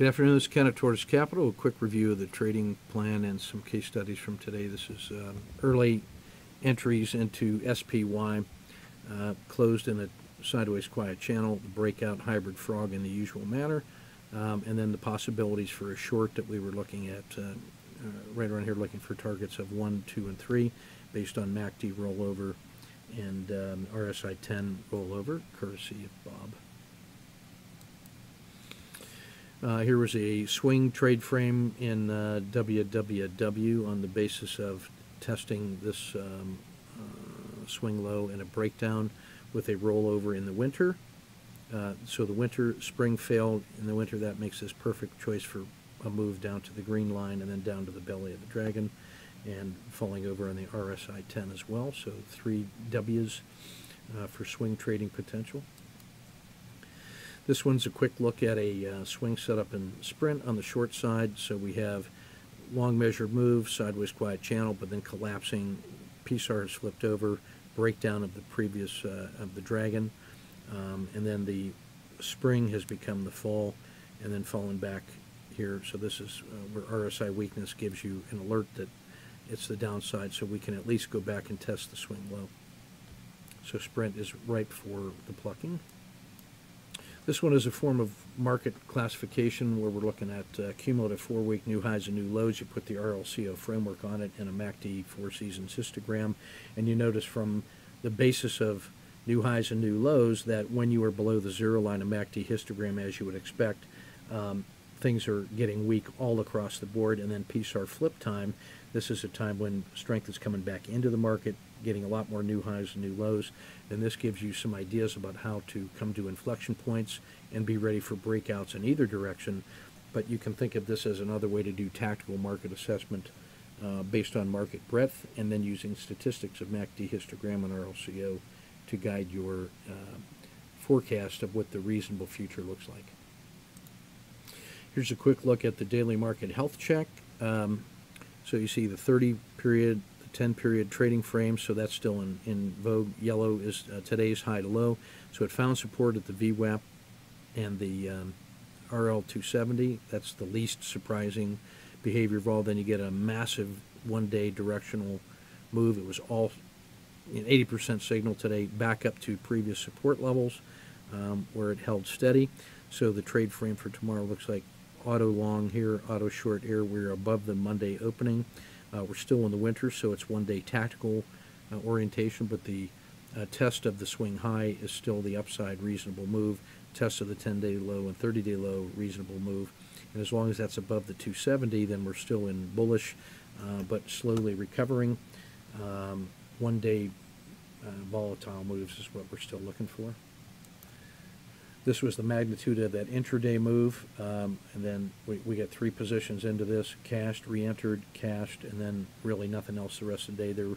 Good afternoon, this is Ken Tortoise Capital. A quick review of the trading plan and some case studies from today. This is um, early entries into SPY, uh, closed in a sideways quiet channel, the breakout hybrid frog in the usual manner, um, and then the possibilities for a short that we were looking at uh, uh, right around here, looking for targets of 1, 2, and 3 based on MACD rollover and um, RSI 10 rollover, courtesy of Bob. Uh, here was a swing trade frame in uh, WWW on the basis of testing this um, uh, swing low and a breakdown with a rollover in the winter. Uh, so the winter, spring failed in the winter. That makes this perfect choice for a move down to the green line and then down to the belly of the dragon and falling over on the RSI 10 as well. So three W's uh, for swing trading potential. This one's a quick look at a uh, swing setup in sprint on the short side. So we have long measured move, sideways quiet channel, but then collapsing. PSAR has flipped over, breakdown of the previous uh, of the dragon, um, and then the spring has become the fall, and then fallen back here. So this is uh, where RSI weakness gives you an alert that it's the downside, so we can at least go back and test the swing low. So sprint is ripe for the plucking. This one is a form of market classification where we're looking at uh, cumulative four-week new highs and new lows. You put the RLCO framework on it in a MACD four seasons histogram, and you notice from the basis of new highs and new lows that when you are below the zero line of MACD histogram, as you would expect, um, things are getting weak all across the board. And then PSAR flip time, this is a time when strength is coming back into the market, getting a lot more new highs and new lows. And this gives you some ideas about how to come to inflection points and be ready for breakouts in either direction. But you can think of this as another way to do tactical market assessment uh, based on market breadth and then using statistics of MACD histogram and RLCO to guide your uh, forecast of what the reasonable future looks like. Here's a quick look at the daily market health check. Um, so you see the 30 period, 10 period trading frame, so that's still in, in vogue. Yellow is uh, today's high to low. So it found support at the VWAP and the um, RL270. That's the least surprising behavior of all. Then you get a massive one day directional move. It was all an 80% signal today back up to previous support levels um, where it held steady. So the trade frame for tomorrow looks like auto long here, auto short here. We're above the Monday opening. Uh, we're still in the winter, so it's one day tactical uh, orientation, but the uh, test of the swing high is still the upside reasonable move. Test of the 10 day low and 30 day low, reasonable move. And as long as that's above the 270, then we're still in bullish, uh, but slowly recovering. Um, one day uh, volatile moves is what we're still looking for. This was the magnitude of that intraday move, um, and then we, we got three positions into this, cashed, re-entered, cashed, and then really nothing else the rest of the day. There,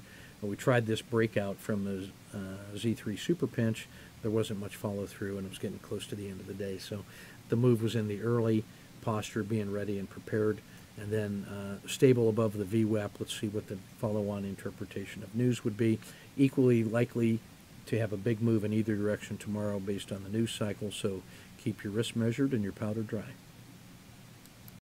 we tried this breakout from the uh, Z3 super pinch, there wasn't much follow through, and it was getting close to the end of the day. So the move was in the early posture, being ready and prepared, and then uh, stable above the VWAP. Let's see what the follow-on interpretation of news would be. Equally likely to have a big move in either direction tomorrow based on the news cycle, so keep your wrist measured and your powder dry.